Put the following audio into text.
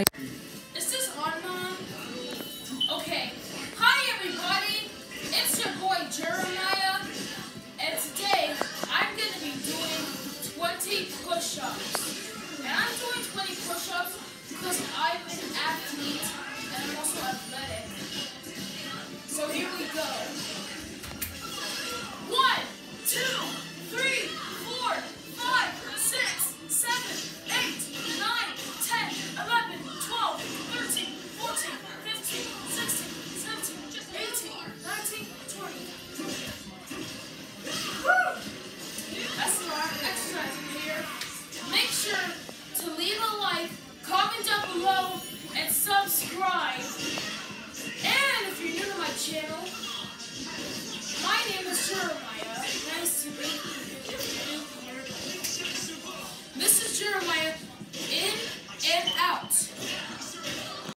Is this on, Mom? Okay. Hi, everybody. It's your boy Jeremiah, and today I'm gonna be doing 20 push-ups. And I'm doing 20 push-ups because I'm an athlete and I'm also athletic. Sure.